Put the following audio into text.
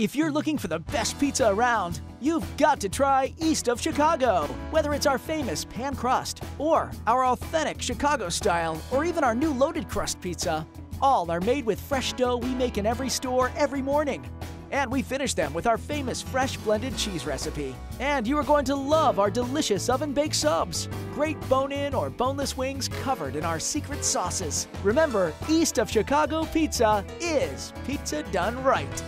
If you're looking for the best pizza around, you've got to try East of Chicago. Whether it's our famous pan crust, or our authentic Chicago style, or even our new loaded crust pizza, all are made with fresh dough we make in every store every morning. And we finish them with our famous fresh blended cheese recipe. And you are going to love our delicious oven baked subs. Great bone in or boneless wings covered in our secret sauces. Remember, East of Chicago Pizza is pizza done right.